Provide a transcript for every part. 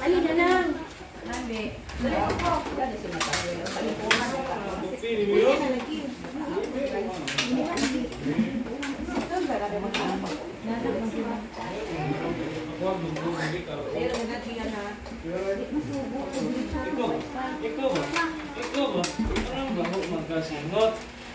Ayun na lang. Na lagi na. Ikaw, ikaw ba? Ikaw ba? Anong baho magkasingot?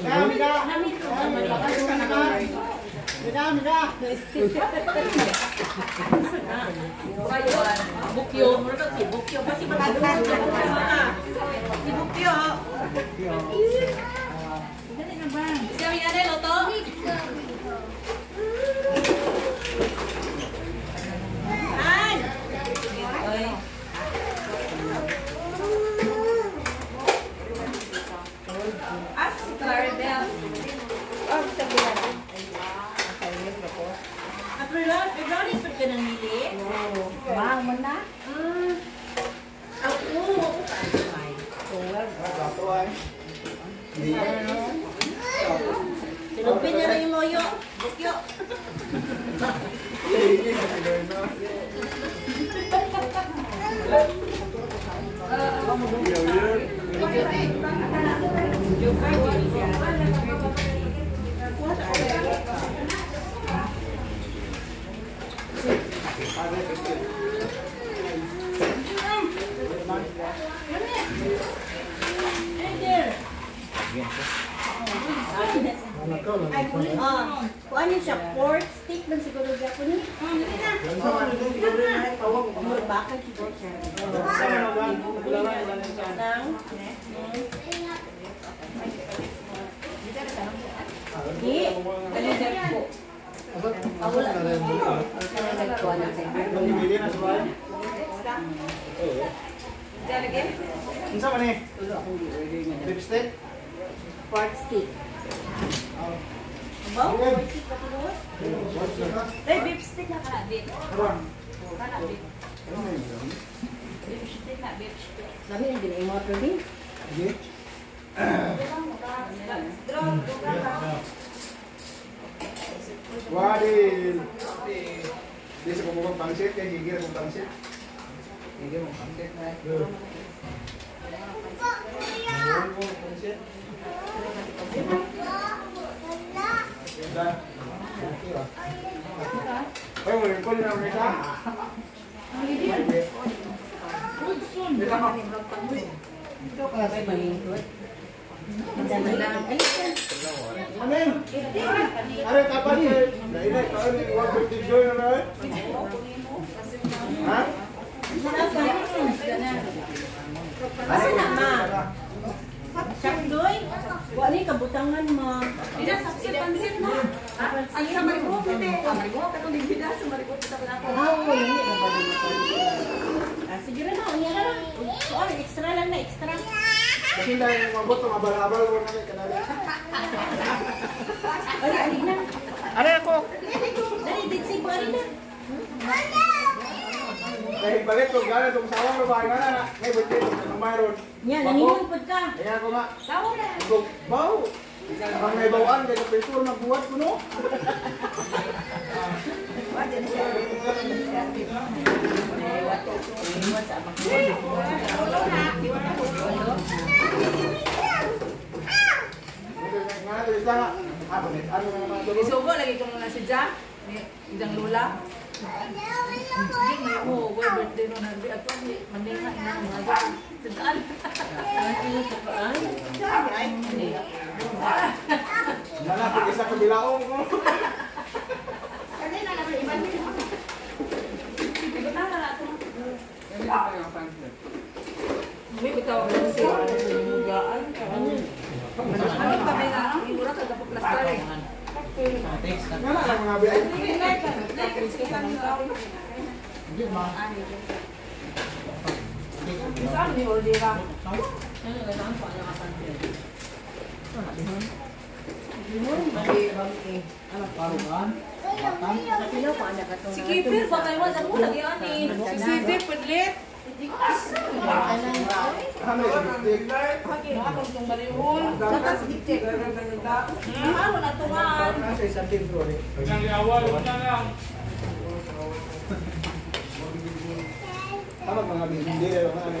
Dami ka! Dami ka! Bukyo. Si Bukyo. Si Bukyo. Dali na ba? Kami ano, Loto? Rory pun kena milik. Oh, mau mana? Hmm. Aku mau bukan. Oh, well. Dah tu ai. Ni. Selebih nyari loyo, bukyo. Ini nak kena. Kamu dulu ya, ya. Jumpa di sini. Ah, kung ano siya, pork steak man siguro siya. Kulit. Ah, hindi na. Mura bakal siguro siya. Nang, Di, dali dali po. Unsa man ni? Lipstick? Part stick. Bao? Eh, lipstick na kana din. Kana din. Lipstick na lipstick. Lami din imong pwede? Yes. Wadil! Di sa pumukang pangsit, kaya gigil akong pangsit. Gigil mong pangsit. Pangsit. Ganda. Ay, mo rin ko din ang mesa. Ay, malingkot. Amin! Are kapan ka? Nainay, kaon ni 150 joy na rin. Ha? Kasi na, ma. Sakdoy. Wala yung kabutangan, ma. Ina, sa sa pansit mo. Ang sa marigo. Ang marigo, katong ligida sa marigo, kita pala ako. Ah, hindi na ba ito? Ah, sige na, na. Oo, extra lang na, extra. Mungkin dah yang mabot sama abal-abal orang ada kenal. Ada Alina. Ada aku. Dari diksi Bu Alina. Balik tuh gala tuh sawang lu bahay mana? Nih betul sama Ron. Ya, nangin pun pecah. Aku mak. Sawang bau. Orang may bawaan kaya kapesur nagbuhat ko no. Isugo lagi ko muna si Ja. Idang lula. Sige, may mo. Boy, birthday no na. Ato, maninga na mga ga. Sidaan. Nalapit isa ka bilaong ko. Mana lah mengabe Ini si kipir pakai wajah lagi ani si kipir pedlit Ano mga hindi rin ano.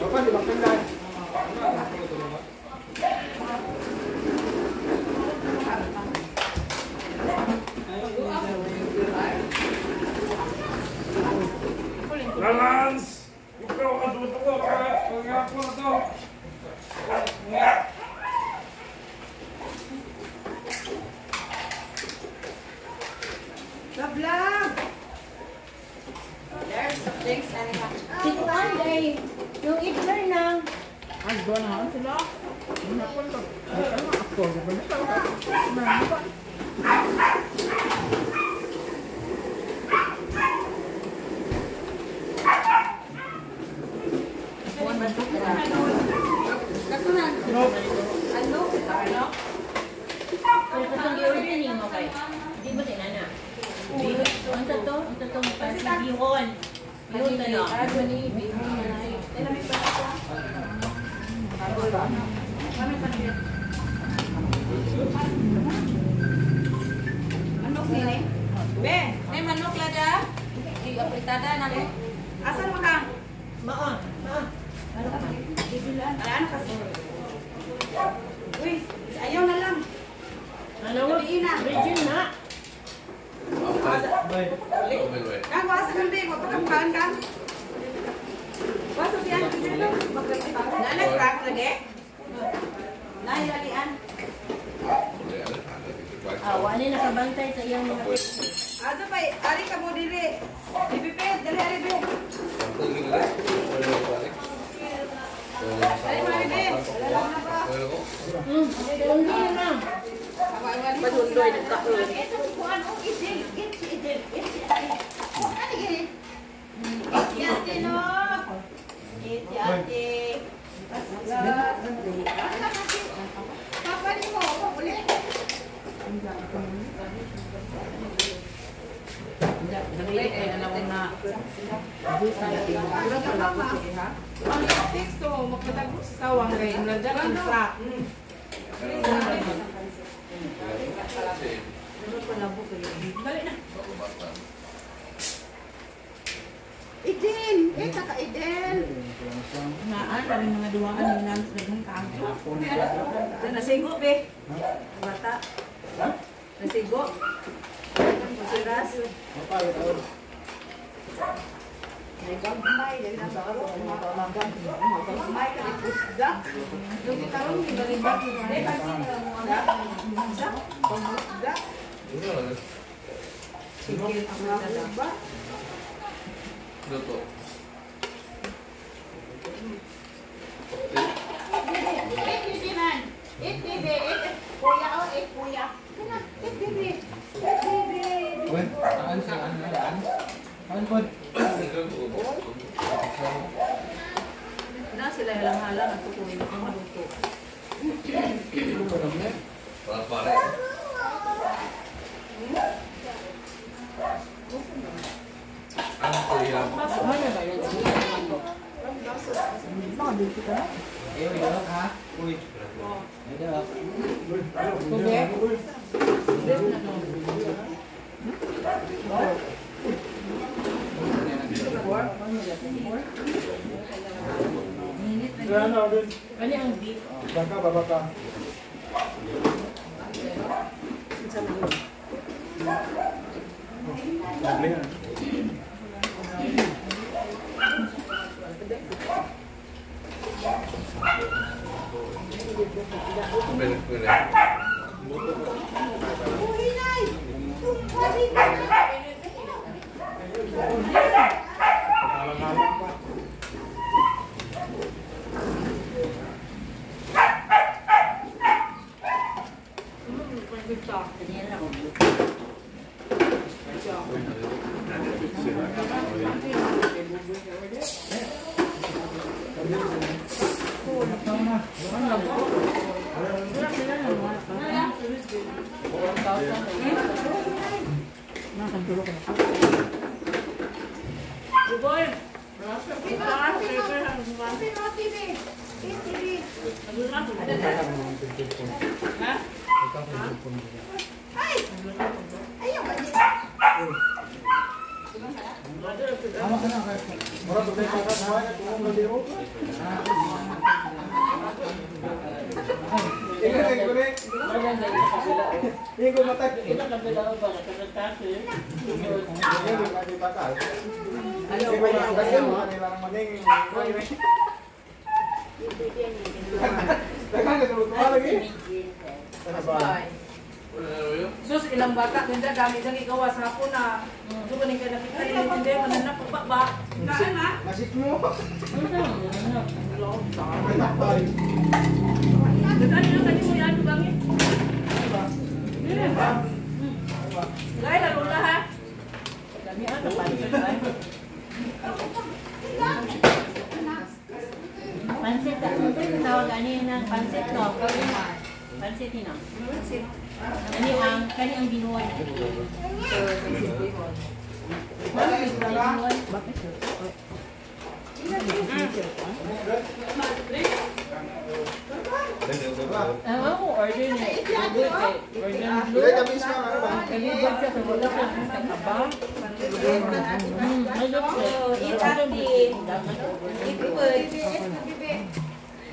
Bapak dimakan. Balance. Ang teksto, magpatago sa sawang kay Nandyan ang sa. Dali na. Idin! Eh, kaka Idin! Naan, kami mga duwaan ng nan ng kago. Nasigo be. Bata. Nasigo. Masiras. 你講唔咪，你諗到咯，我講諗緊，我講唔咪，你唔得，你講唔得，你講你講唔得，唔得，講唔得。Sikit sama lomba. 한번 na sila halang-halang at tukuyin ang haluto. Para-para. Ang kuya. Ano ba yun? Mga dito ka na? Eh, wala ka? Uy. Hindi ako. Hindi. Hindi. Hindi. Diyan na pansit tak mungkin ketawa nang pansit no pansit ni? Pansit ini ang kani ang binuon Aku order ni, order blue. Kami buat satu bola pun tak hmm, apa. Itu itu itu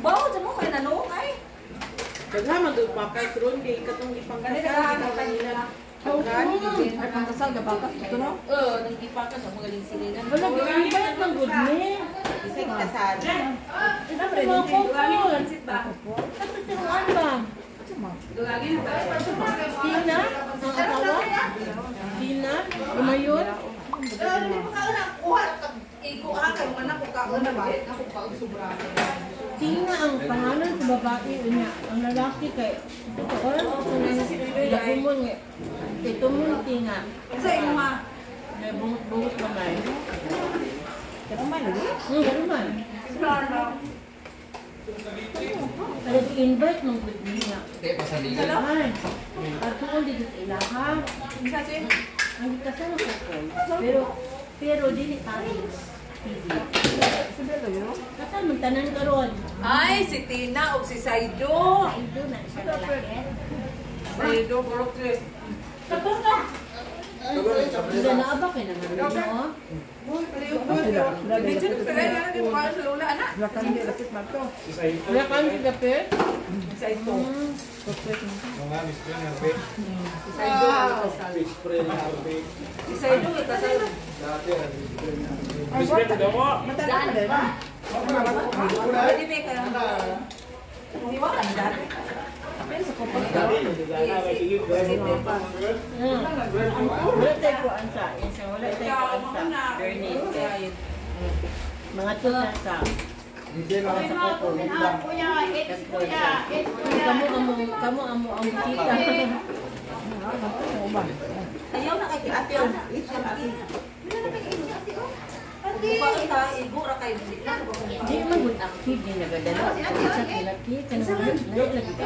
Bawo sa mo kay nano ay. Kagama doon pa kay katong Kanila ipangkasal. ka kanila. Ay, pangkasal, gabakas ito no? Oh, nang ipakas ang magaling silingan. Wala yung bayad ng good me. Isay kasal. Isa sa mga couple. pansit ba? Tapos yung ano ba? Ba? Tina? Ang asawa? Tina? Umayot? Ikuha ka man ako kauna ba? Ako pa sobra. Tina ang pangalan sa babae niya. Ang lalaki kay Tuon, nagumon nga. Kay Tumon Tina. Sa imo ha. May bungot-bungot naman. Pero man, Hmm, ganun man. Pero invite nung good niya. Hindi, pasaligan. Ay, at tuon dito sa ilaha. Ang kasama ko ko. Pero, pero dili tayo. CD. Kasal man tanan karon. Ay, si Tina o si Saido. Ito na siya lalaki. Saido, tres. Hindi na Medyo na pala yan, di mo sa anak. Si Saito. Saido. Mga mister ng harpe. Si Saido, kasal. Fish spray ng harpe. Si Saido, kasal. Dati, ang mister ng harpe. Miss Brenda daw mo. Pwede may kaya Hindi mo ka dati. Kamu kamu kamu kita. Ayaw na kay Buka ka, igo ra kayo. Di man gud active din nagadala. Sa kilaki kanang na lagi ka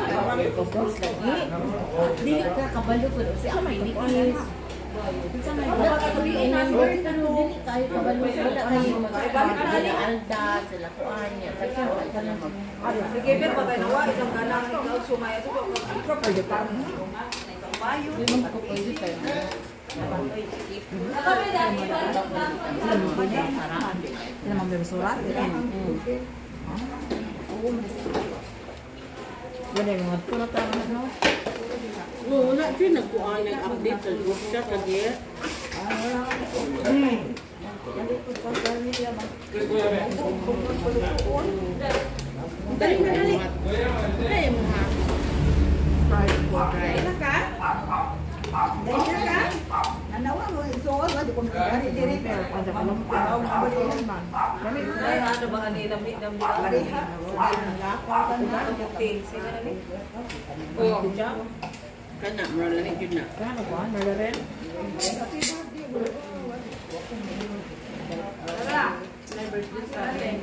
ko boss lagi. Di ka kabalo ko si Apiliis. Wala ka tuloy ay number pero dili kayo kabalo wala kayo mag-ibalik na Alda sa lakuan niya. Kasi wala ka lang Sige, pero patay na wa, isang kanang ikaw sumaya ito. Pwede pa. Di man ko pwede Kita ambil surat gitu. Gede banget pula tangannya. Lu wala sih nagkuha ng update sa group chat lagi eh. Hmm. Dali kita dali. Dali kita ha. Fried. kita Fried. Na ka? Nanawa mo, isuot, wala ko magkari diri. Ang dakalong pinaw na balihan man. Ay, ano ba ani lamit lamit. Pareha. Lakaw ka na. Okay, sino na ni? Oh, kana mo lang jud na. Tara. My birthday sa akin.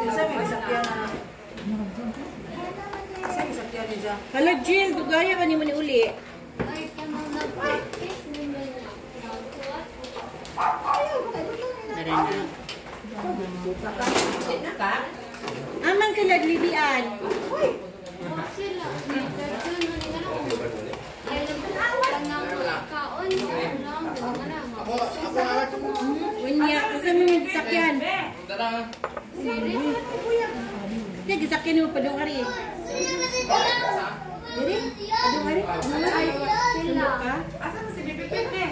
May sakyan na. May sakyan ni. Hala Jill, dugaya ba ni mo ni uli? Aman ka naglibian. Unya, kasi mo yung sakyan. Sige, gisakyan mo pa doon kari. Jadi, aduh hari dulu ayo sila. Asa masih dipikir deh.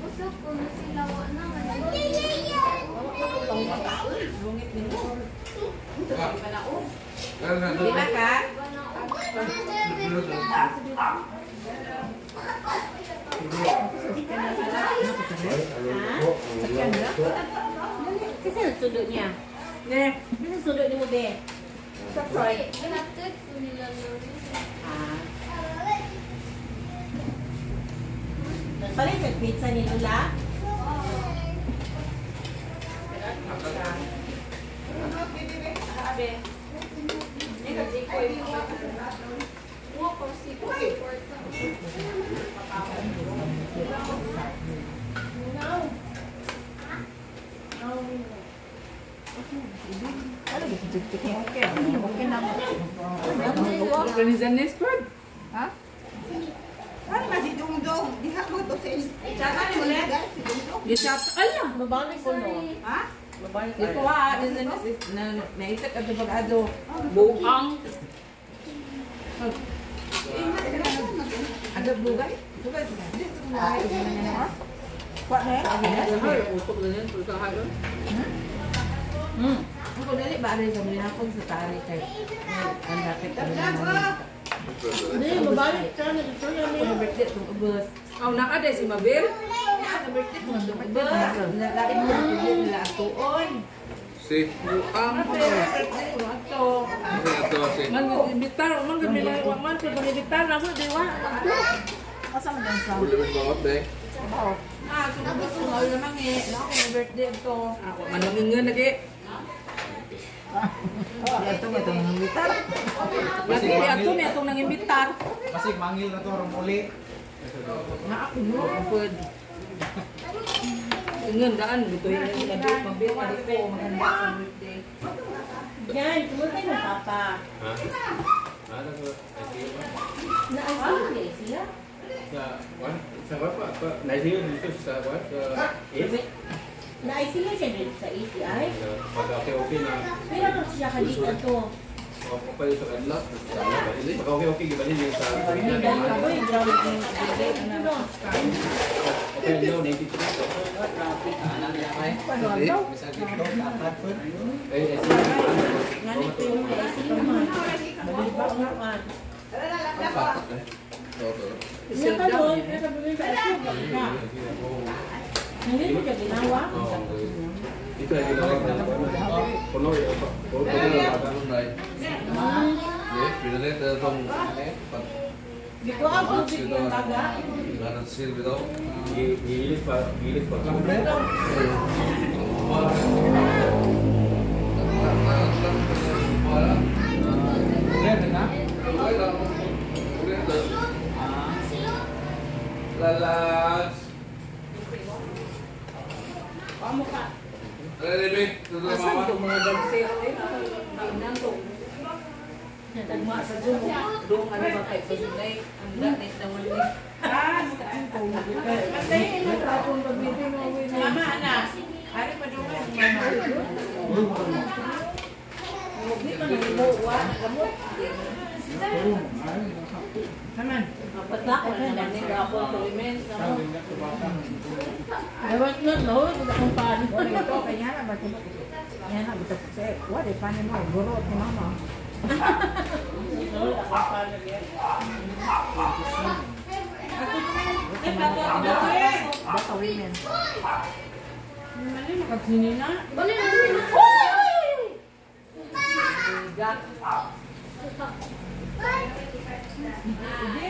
Busok ko na sila wa na man. Bungit din ko. Ito ba na o? Di ba eh, ka? Sekian sudutnya. Eh. Nih, kesan sudut mobil. Mo, be. Ah. Ang pizza ni Lula? Organizan ni squad. Ano ba si Dungdong? Diha mo to sa ulit? Si Dungdong? Di siya. Ala. Mabalik ko, no? Ha? Mabalik ko. Ito ha, organizan ni na naisip at pag-ado. Buang. Ada bugay? Bugay. Ay, ganyan na. Na eh? Utok na yan, pagkakaroon. Hmm. ko dali ba rin kami na akong sa tari kay ang dapat ko na Hindi, mabalik ka na dito na niya. Ang birthday itong ubus. Ang nakaday si Mabel? Ang itong ubus. Nagalit ko na nila atuon. Si Buang. Ato. Ato si. Mangibitar, mangibitar, mangibitar na di ba? Ato. Eh? Ah, kung gusto mo, yun eh. Ako, birthday ito. Ako, lagi. Yatung yatung nang bitar. Lagi yatung yatung nang bitar. Masih manggil na orang muli. Na ako mo pud. Ingon daan dito yung nadi pabir na dito maganda sa birthday. Yan, tumutay ng papa. Ha? Ano ko? Na ay what Na-isolation rin sa ATI? Pag okay, okay na. Pero ano siya kalit ato? Opo kayo okay, okay, gibalin sa... Gibalin niyo sa... Gibalin niyo sa... Okay, no, 93 to. Paano daw? Isa gito, apat po. Eh, eh, sila. Ganit po yung eh, sila naman. Ang Itu yang kita lakukan. Kono ya, kono kita lakukan baik. Ya, biasanya kita tahu. Gitu aku sih yang agak. Karena sih kita gilis pak, gilis pak. Lalas. Ka. Ano Rebe? Tuto Asan mama. to mga dagsero eh? Nainan to. Tagma sa Zoom. Doon ano ba kay Pazunay? Ang danit naman ni. Patayin na tapon pag-meeting mo. Mama, anak. Ari pa doon. Mama. Hindi ka nalimuwa. Gamot. Kaman. Lewat nun lo, udah kumpan. Ito, Yeah.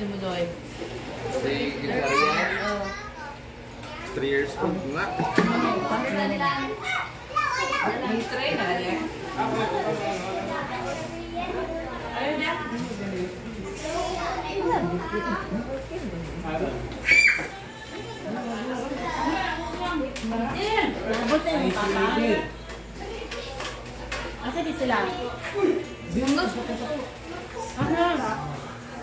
Ano di mo doy? Si Gitaria. 3 years old nga. May tray na yan. Ayun na. Ano? Na yung papa. Asa di sila? Ano?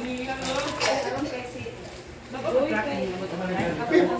Ini kan lo.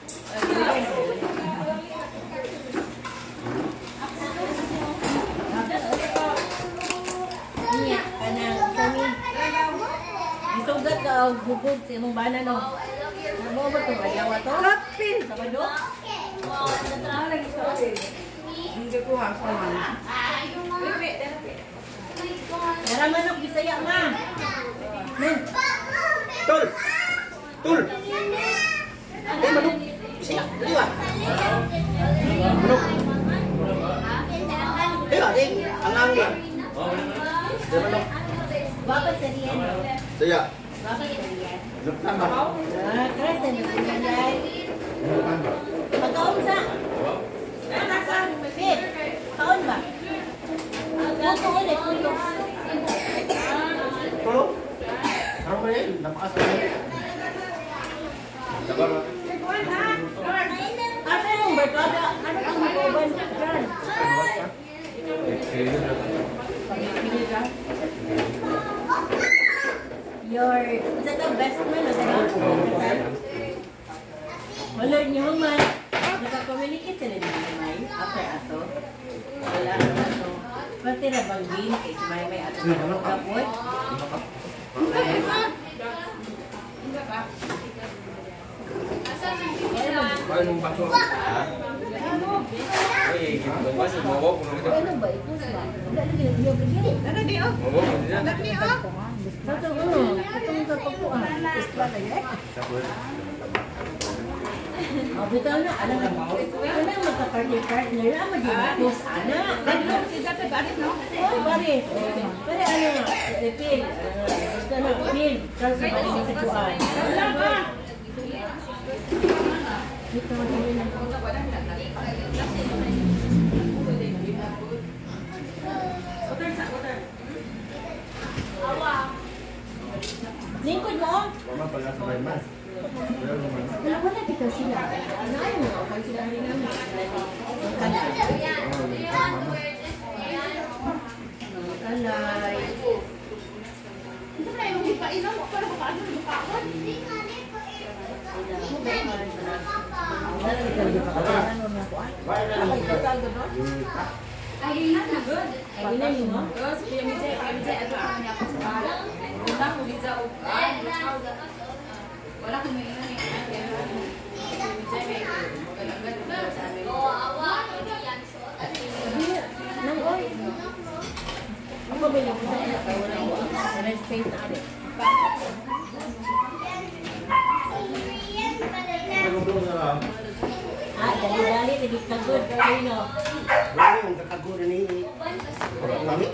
bubuk hugod sa imong no. Namo ba to bayawa to? Kapin sa bado. Lagi ini kapin. Hindi ko ha sa darah Dara manok bisaya ma. Men. Tul. Tul. Ay manok bisaya. Diwa. Manok. Diwa, ding. Ang. Oh, manok. Bapak Berapa? Kelas ini menjadi. Betul sah. Anak sah, fit, tahun bah. Buku ini pun. Tolong. Kamu ini nama asal. Apa? Apa yang berkata? Apa yang berkata? Terima kasih. Your is that the best man or the best man? Wala niyo man. Nakakommunicate na niyo naman after ato. Wala na ato. Pati na bang game kay si May May ato. Kapoy? Ano ba ito? Ano ba ito? Ano ba ito? Ano ba ito? Ano ba ito? Ano ba ito? Ano ba ito? Satu Lingkod mo? Mama, pala sa. Wala naman. Wala dito sila. Ano ayaw mo? Kaya sila rin namin. Kalay. Ito na yung ipainom mo para paano yung. Ano na may ilan Nang oy. Ako ba yung kusa na kaya wala mo? Wala space na rin. Ano ba na? Ah, dali-dali, hindi ka good. Ay, gulani. Mami?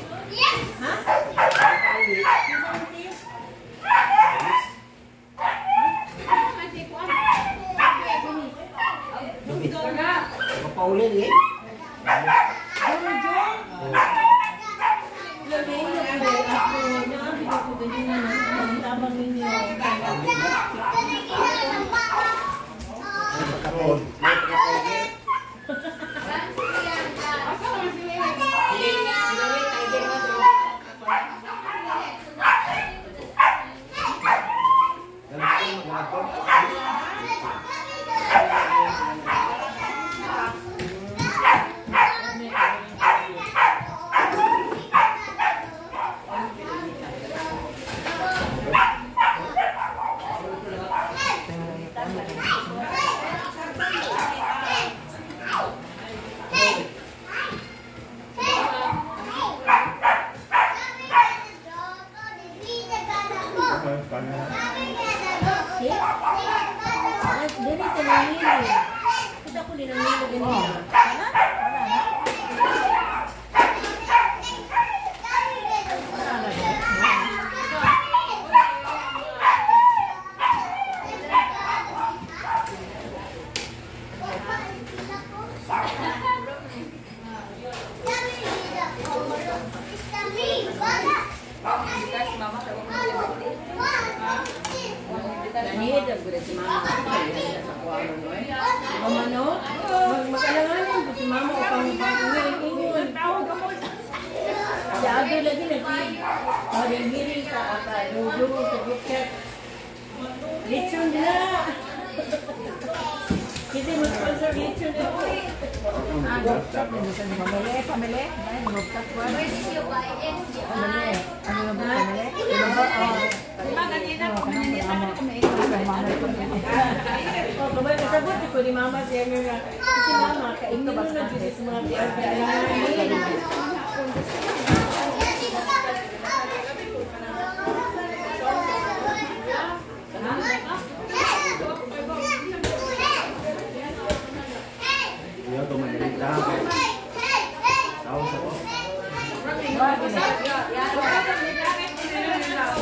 na si mama. Sa mo no eh. Mama no, mag-alanganin si mama o pang pangkuhin. Siya ado lagi na si Marihiri ka aka nudugo sa bukit. Lechon na! Mag-sponsor lechon na. Pamili, pamili. Ay, magkat ko. Pamili. Ano yung pamili? Oh, kumay kasabot ko ni mama siya nga. Kasi mama, kainin mo na dito sa mga pinagkailangan. Iya,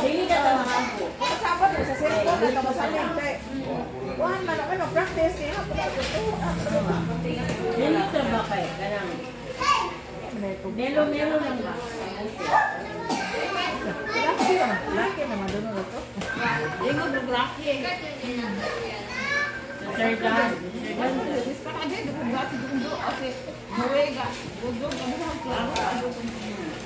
Dili ka ta makampo. Sabat sa cellphone, na kamasaling. Kuhan man ako, practice niya. Dili ka ba kay kanang Melo melo lang ba? Laki naman, laki naman doon na to. Ingo buglaki. Sir Dan. Pista. Yung ako suggestion ato si Maya pa. Ako sila mo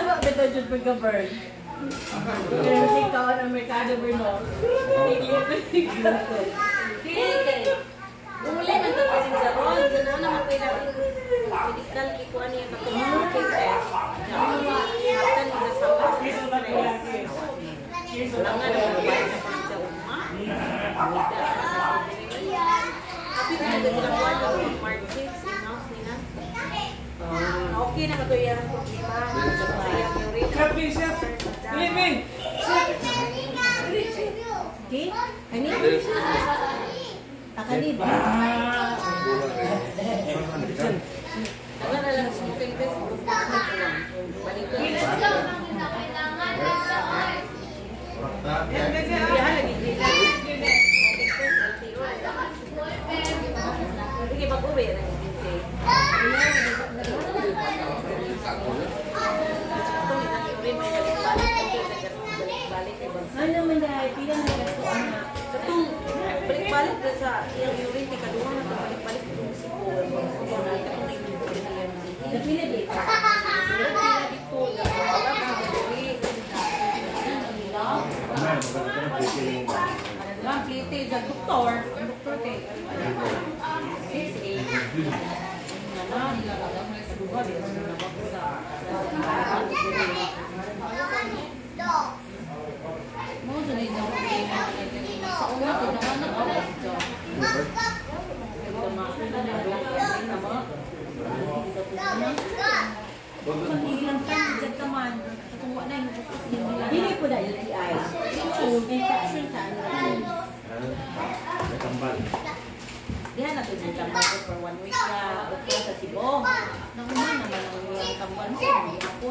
ba bito jud pagka-burn? Pero si kawan ang merkado burn mo. Umuli man to kasi sa ron. Gano'n naman pwede medical ikuan niya katulong kay test. Ba? Hatan ni sa sama. Langan na ba sa umma? Tapi na kuan ng Mark 6 in-house nila. Okay iya. ah. pag-uwi. Ano man dahil pila na kasuan na. Katong balik-balik na sa iyang urine, di kaduha na ito balik-balik itong sipol. Urine. Napila di. Sila sila dito, wala pa sa uri. Lang, kiti, sa doktor. Ang doktor. Six, eight. Ini pun dah LTI. Ini pun manufacturing tak ada. Ada kambal. Naman na. Ilang sa ano. Ko for one week na okay sa Cebu. Nakuman naman ang yung tambal ko. Ako,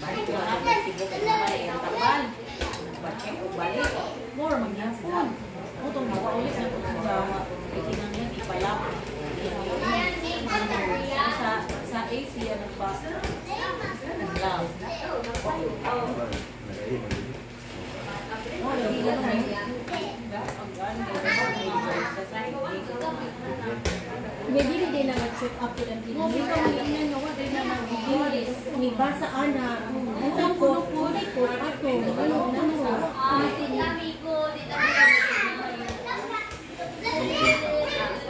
balik ko na sa Cebu kaya naman yung tambal. Nagpa-check ko balik. More magyapon. O itong gawa ulit na kung sa ikinang yan, ipalap. Sa, sa AC, ano pa? Naglaw. Oh, hindi na naman. Ang Maybe nag-check up to them. Ni basa ana. Ang ko, kunay ko, ato. Ano, ano.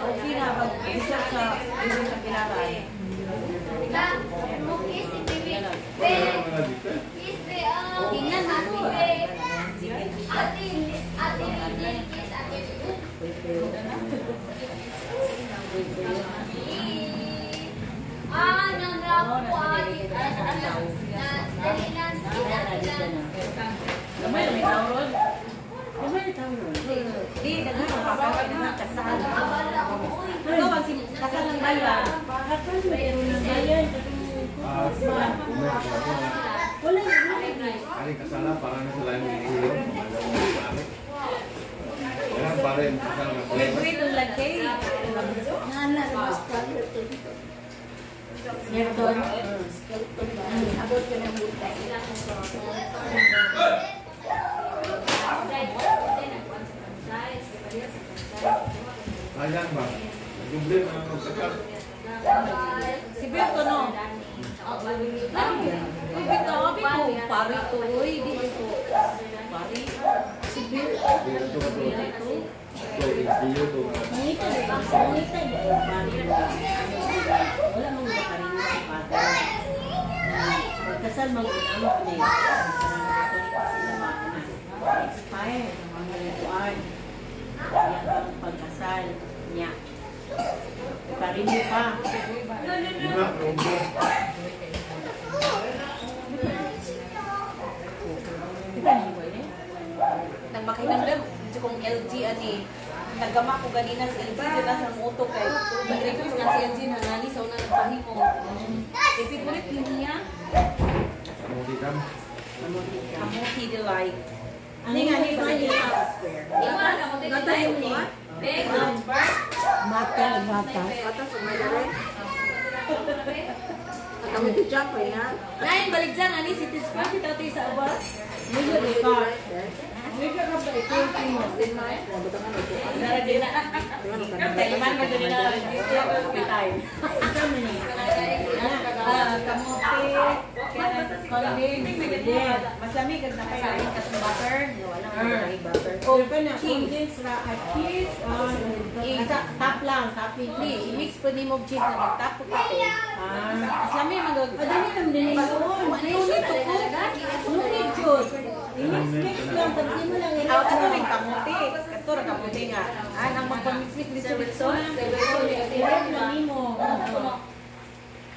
Okay na, mag-isa sa isa sa pilaran. Hari ke sana selain belum. Ayan ang. Si Berto, no? Uy, Berto, abi ko. Pari to. Uy, di ko. Pari. Si iyo to. Mangita ba? Mangita ba? Pari. Wala mong sa pata. Magkasal mag-unamo ko na. Expire. Ang pagkasal niya. Parin mo pa. Lima, rombo. Nang ito kong LG ani. Nagama ko ganina si LG dyan sa moto kay. Nag-request na si LG na nani sa una nagpahimo. Ipipulit niya. Kamudikan. Kamuti delight. Ano nga ni ba niya? Gatay mo ah. Mata, mata. Kami ti Chapo yan. Nain balik dyan ani si Tispa kita tayo sa abas. Medyo ikaw. Medyo ka ba ito yung Dara din na. Tayo man ka din na register ko time. Ito mo niya. Ah, kamuti. Colin. Yeah. Maslami ganda kay kain ka sa butter. Wala kay butter. At cheese. Isa, tap lang, tapin. Di, i-mix po mo cheese na ka to. Ah. Maslami magag. Adami naman din yun. Nunit ko ko. Nunit yun. I-mix-mix lang. Tapos mo lang Aw, ato ring kamuti. Kato ra kamuti nga. Ah, nang magpamix-mix sa Wilson. I-rub lang mo.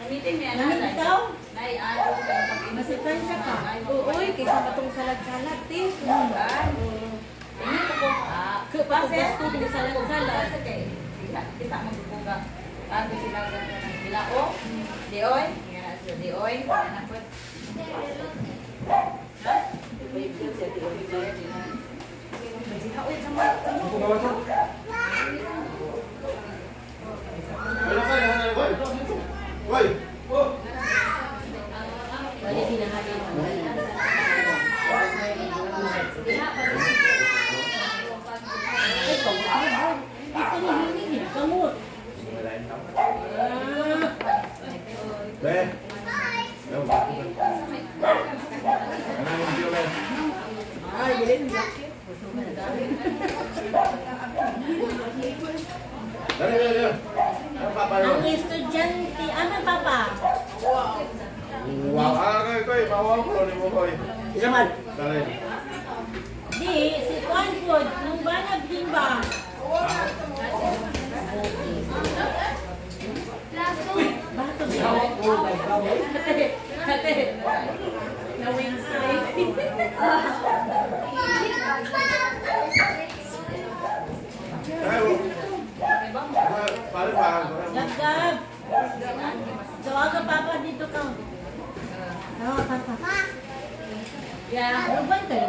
Anitin niya Nunit na. ikaw? Nay, ano ka Masipan siya ka. Uy, kaysa matong salad-salad, te. Ini ko ko. Ah, Kasi gusto din salad-salad. kita kita magbubuga. Bago sila ng bilao. Dioy, dioy, anak ko. Ako gawa to. Wala ka, Oi.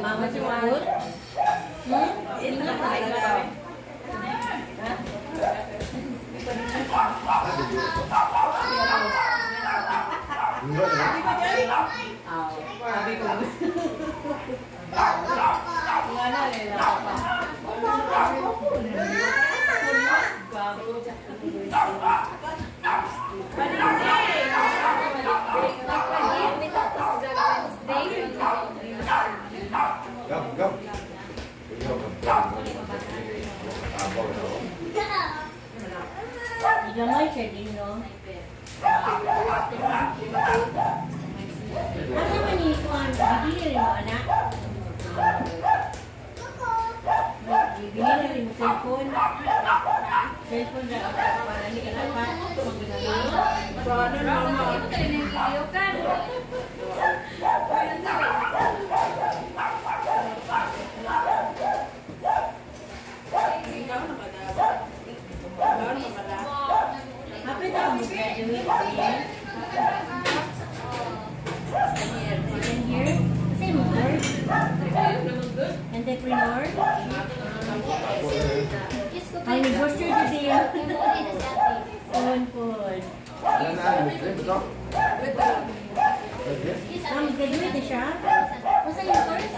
lama sih cellphone. Cellphone na para hindi ka dapat magbinalo. Kapit ako mag-graduate din. Second year? Kasi mo course? Entrepreneur? Anniversary today. On pod. Ano na? Eh, beto? Ah, mag-graduate na siya? Basta yung course?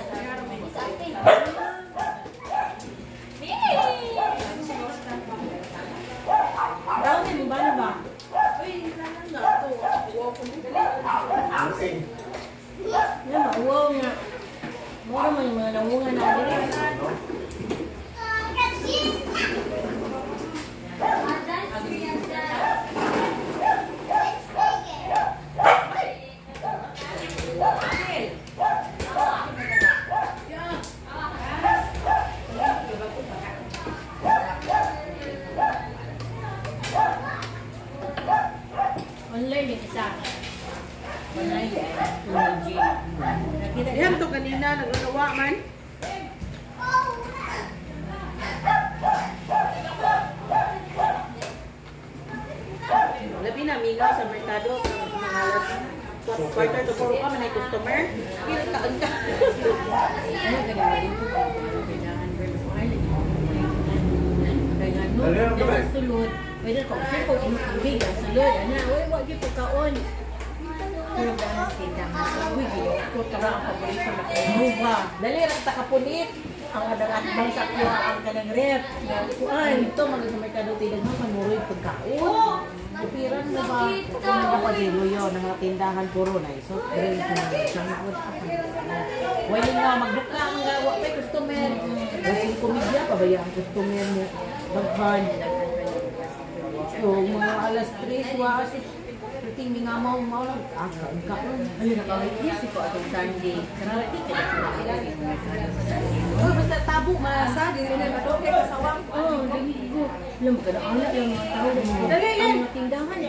Dami mo ba na ba? Nursing. Yan, mauwaw nga. Mura mo yung mga nangunga na dito. Online yung isa. Online yan. Tulogy. Nakita Yan to kanina, nagagawa man. Labi na, minaw sa merkado, sa mga alas quarter to four ka, manay customer. Kira taon ka. Ano ganun ba rin po? Kailangan ba ito? Ay, lagi mo. Sa sulod, pwede ko, sir, kung imutubig ang sulod, ano, uy, wag yung pagkaon. Pero na sila, mas uy, ko tara ang paborito na kumuha. Dali, rata ka punit. Ang adagat bang sakyo ang kanang rep. Kuan. Ito, mga sa merkado, tinan mo, manuroy pagkaon. Kapiran mo ba? Kung nakapagilo yun, ng mga tindahan puro na iso. Drink na, sangkot. Wala nga, magbuka ang gawa pa customer. Kasi komedya, pabaya ang customer mo. Daghan. So, mga alas 3, wa kasi Perting ni nga mau mau lang ang kaon. Ayun nakawit si ko atong Sunday. Karati basta tabu masa di rin na doke. Oh, dili ko. Lam ka na oh, oh, ala lang mga tao. Dali. Tindahan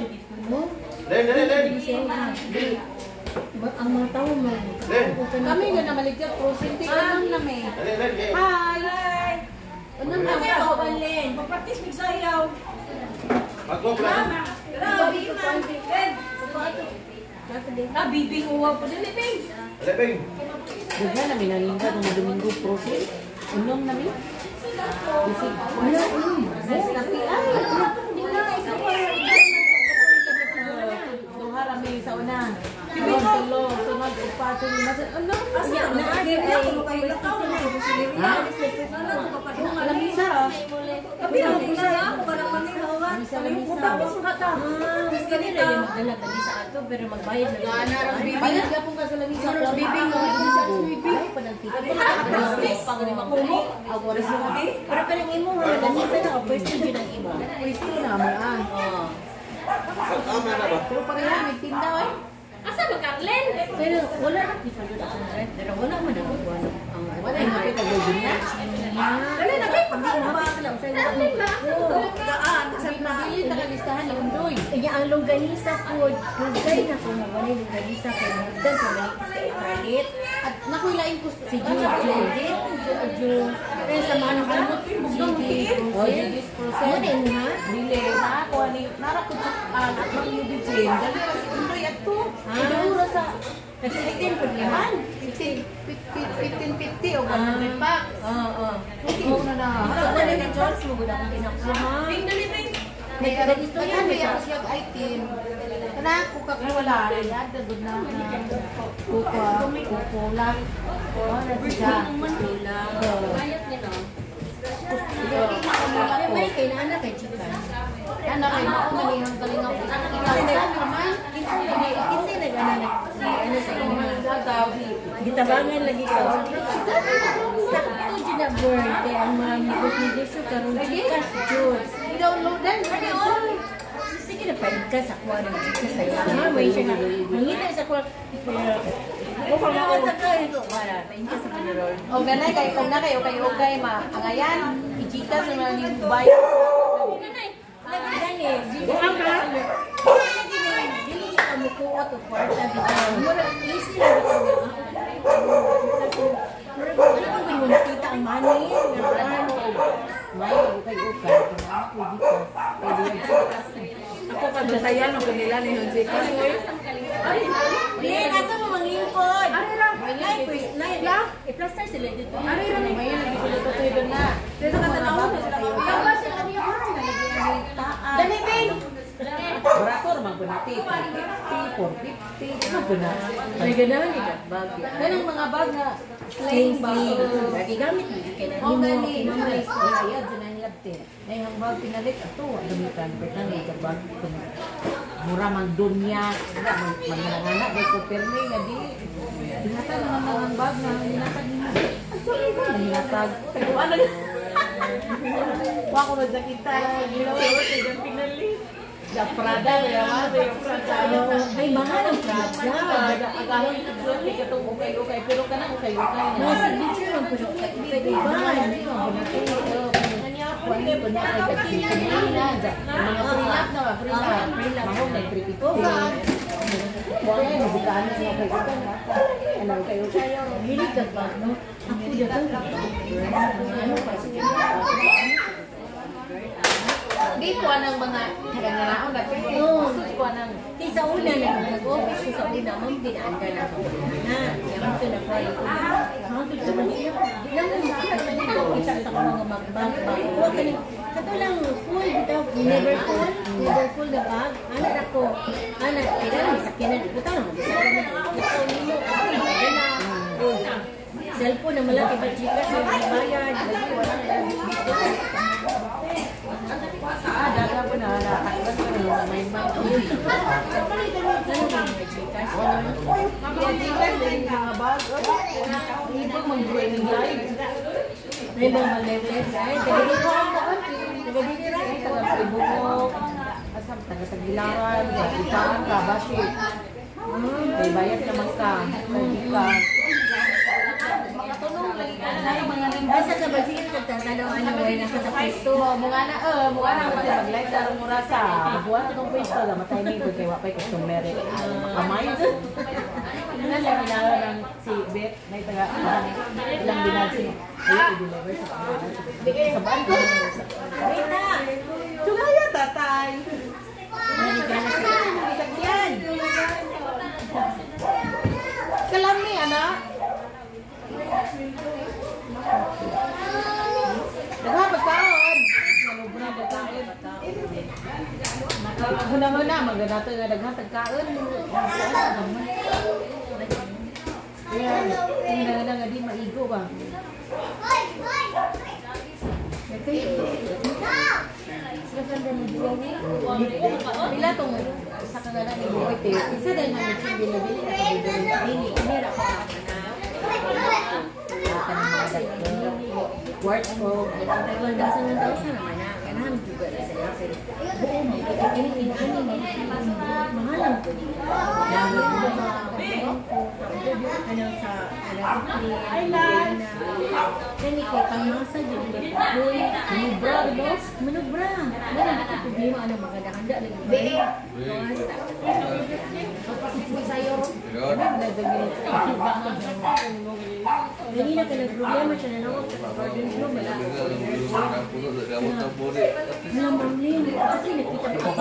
Ba't ang mga tao mo. Kami nga na maligyan, prosinti ka lang namin. Ano Ano kami ka ako? ba, Len? Mag-practice magsayaw. Plan. Grabe man. Nabibing uwa po din, Ping. Alepeng. Diba namin nalingga ng Domingo prosin? Unom namin? Bisig. Wala, um. Yes, kasi ay. Duha rami sa una. Tulo, sunod, ipato ni Masan. Ano? Asa na ate ay Ha? Lamisa ra. Lamisa, lamisa. Ah, mas kanila yung magdala tadi sa ato pero magbayad na lang. Bayad ka pong ka sa lamisa. Plus bibing mo. Ay, ni kami. Pero kanang imo ha, lamisa na pwesto din ang imo. Pwesto na mo ah. Na? Pero eh. Carlen? Pero wala na kita doon. Pero wala man ang buwan Wala kapit ang gawin na. Dali na pag mo ba sila sa Nabili na kalistahan ni Undoy. Iya ang longganisa po. Husgay na po mo wala longganisa kay na sa Ekalit. At nakuilain ko Si Juju. Juju. Kaya sa mga. Oh, yung this Mo process. din ha? Dili na ako ani narakot sa anak ng Ubijin. Dali ra si Undoy ato. Ah. Iduro sa Nagsitin po niya. Yaman. 1550 o ganun rin pa. Oo. Oo na na. Ito na ang George mo gud akong ginakuha. May ganito yan. May ako siya 18. Kana ko kakuwala. Yan, dagod na na. Kuka. Kukula. Oo na siya. Bayat niya no. Ay, may kay na anak kay Chica. Yan na kayo. Ako manihang kalingaw. Ilansan naman. Kinsa na si ano sa. Gagaw. Gitabangan lagi ka. Sakto dyan na birthday ang mga negosyo karon chikas Diyos. I-downloadan. Sige na pain ka sa kuha ng chikas sa iyo. May siya nga. Mangita sa kuha. Pero kung ako sa kuha ito, ka sa panirol. O ganay kay kung na kayo kayo kay ma angayan. Ichika sa mga libayan. Gani, buang ka. Dili ka mo ko at kwarta. Mura easy lang dito. Ano ba yung makita ang money? May kayo kayo kay kung ako dito. Pwede yung chikas. Ako pa batayan ng kanila ni Jose kasi Hindi, nasa mo pwes, nay, i-plaster sila dito. May yan, hindi ko nito doon na. Dito ka tanaw na sila Tawa sila niya ha. Nalagyan ng taas. Dali, Ben! Brator, magbunati. 50, 450. Ano ba na? May ganahan ni bag. Ganang mga bag na Sling, bag. sling. Lagi gamit mo. Kaya na Te. Ay, ang bag pinalit, ato, gamitan. Pero na nga, bag, mura mang dunya. Wala, mag mananganak, may kupirme, nga di. Hinatag naman mga ang bag na, sorry ba? Hinatag. Pero ano Wa ko na sakita. Ginawa ko sa pinalit. Da Prada, may naman, may Prada. Ay, mahal ang Prada. Agahon ito doon, may katong ukay-ukay. Pero ka na ukay-ukay. Mga signature ang puso. Pwede ba? Aku ini banyak rezeki ini aja. Mga peringat na ba? Di ko anang mga kaganaon na. Oo. Gusto ko anang Di sa una na nag-office ko sa una, ma'am, dinaanda na ako. Na, yaman ko na po. Ma'am, dito ba niya? Di lang mo makita nito. Kita sa mga magbag bag. Huwag ka na- Kato lang, full bitaw. Never full. Never full na bag. Anak ako. Anak, kailangan. Bitaw na, mag-isa na. Bitaw nilo. Okay, wala na. Oh. Cellphone na malaki ba chika sa bayad. Taga-Tagilaran. Tagitaan ka, basi. May bayad naman ka. Pwede ka. Makatulong lagi ka na mga rin. Basta sa bagsigil karena daw ano way na sa Kristo mo nga na eh mo nga na paglay sa mura sa buwan atong pwesto ga matay ni kay wa pay si Bed na taga ilang binasi ayo i-deliver sa sa bangko wait na sumaya ni, anak? Huna-huna, maganato nga daghang pagkaon. Kaya, kung na nga di maigo ba? Pila tong sa kagana ni Boy te. Isa dahil na naging binabili na kabibili na ini. Kumira ko na. Work nga daw sa naman na. makanan juga dari saya ini ini ini mahalan Gamit mo sa ano sa electric. Ay, na. Kani kay pangmasa yun. Boy, manubra, no? Manubra. Wala na ko problema ano maganda-handa lagi. Sa'yo. Dali na ka problema siya na naman sa garden room. Wala. Wala mamlin. Kasi nakita ko pa dito sa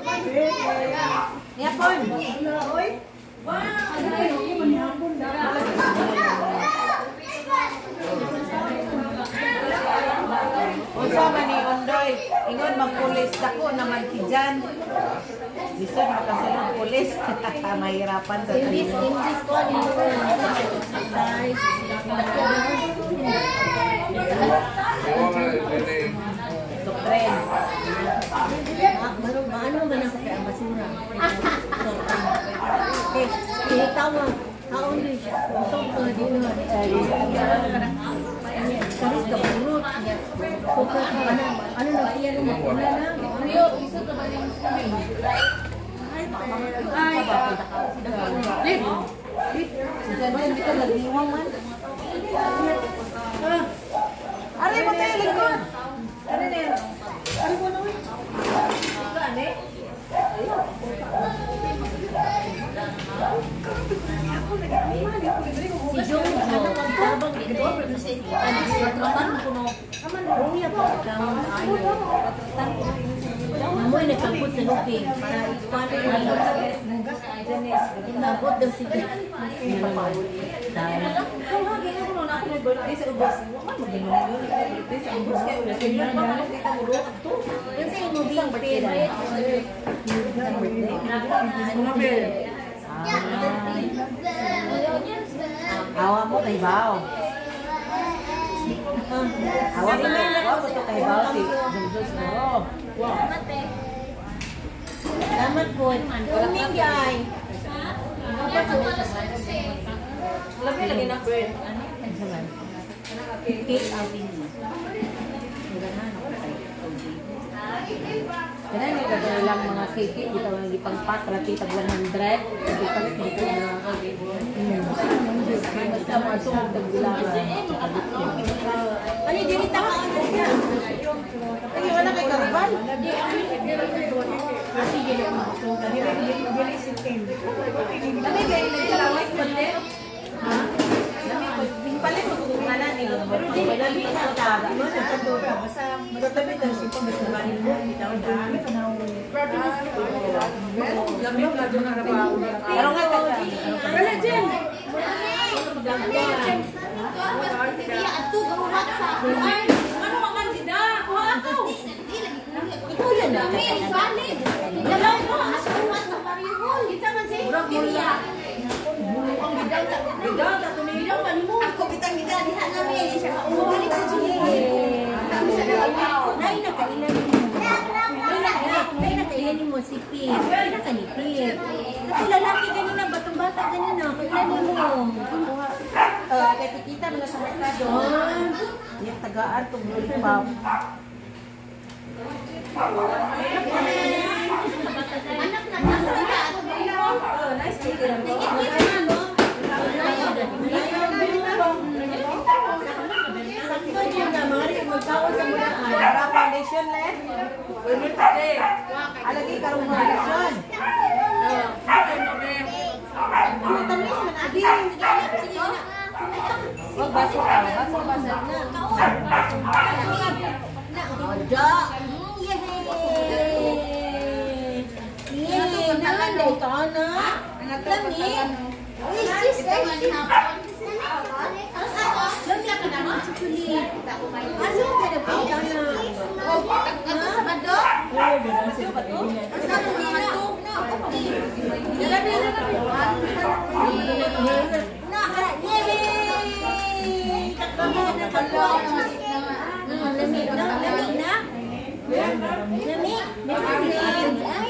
Di kaon? Pero ano yung Bisaya. Sayod! Yapon. Unsa man ni Ondoy, ingon magpulis dako naman ki dyan. Lisod makasunod pulis. Mahirapan sa English, training. English ko ano yung exercise. ma- maano man ako kay ang basura. Eh, tinitawag. Kaon din siya. Gusto ko na din na. Kamis ka purot. Kukat ka na. Ano na kaya na makula na? Ay, ay. Lit. Lit. Aray mo tayo likod. Aray na yan. Aray mo na. Si Jongjo, abang gitu, tadi silaturahmi kuno, kaman dong ya, kawan ayo, silaturahmi kuno namun nekankut sa nuki para ikuan ko nakagot daw si Dick dahil kung hagi na kuno na ako may birthday sa ubos wala mo gano'n yun birthday sa Awas kayo na kaya awas makakita mo roon to kasi yung Salamat po. Kuming guy. Lagi lagi na friend. Cake outing mo. Kaya nga gagawin lang mga cake, dito ang ipang pack, rati tag 100. Dito dito na. Basta mga sumog tag bilangan. Ano dili ta ka ano niya? Ay, wala kay Karban. Kasi dili ko gusto. Dami kay nagkalaway ko din. hubungan ni lagi kita tetapi itu nggak Ang bidang ta. Bidang ta to ni bidang pa nimo. Ako bitang bidang diha na mi siya. Umali ko siya. Nay na kailan mo. Nay na kailan mo si Pip. Nay na kanipip. Kasi lalaki ganina, batong bata ganina. Kailan mo. Uh, kay tikita na sa merkado. Yung tagaan tong lollipop. Anak na nasa Para foundation le. Women today. Alagi karong foundation. Wag basa ka, basa basa na. Kaon. Na. Ojo. Hello, Tana. Lami. Is this it? Ano ka na po, Tana? Ano sa bado? Ano ba to? Ano sa bado? Nalabi na ah, na. Na, yay! Takbo na pala. Lamig na, lamig na. Lamig, lamig. Ay,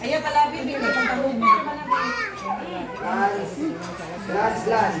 Ayo pala, bibi. dua, last.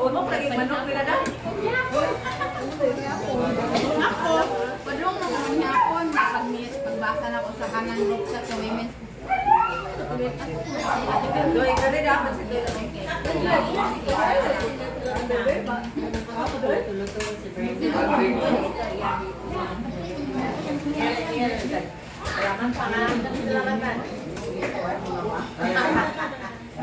Umok lagi manok kare. Selamat pangan.